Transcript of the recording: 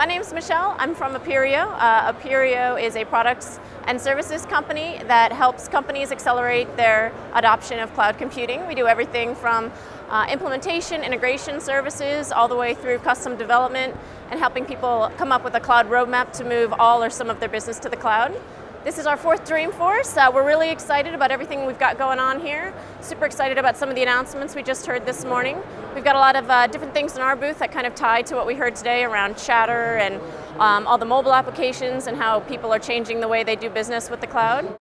My name is Michelle. I'm from Appirio. Uh, Appirio is a products and services company that helps companies accelerate their adoption of cloud computing. We do everything from uh, implementation, integration services, all the way through custom development and helping people come up with a cloud roadmap to move all or some of their business to the cloud. This is our fourth Dreamforce. Uh, we're really excited about everything we've got going on here. Super excited about some of the announcements we just heard this morning. We've got a lot of uh, different things in our booth that kind of tie to what we heard today around chatter and um, all the mobile applications and how people are changing the way they do business with the cloud.